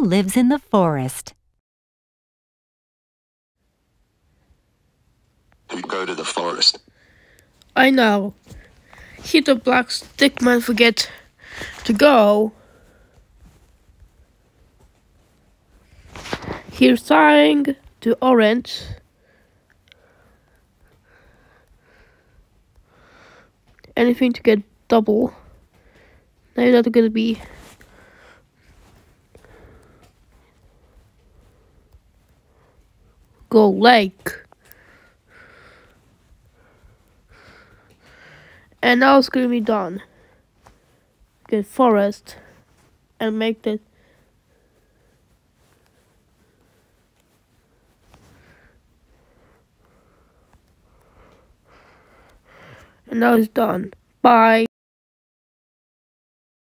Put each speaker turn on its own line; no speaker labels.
Who lives in the forest?
We go to the forest.
I know. He the black stick man forget to go. He's trying to orange. Anything to get double. Now that's gonna be go lake. And now it's gonna be done. Get forest and make the and now it's done. Bye.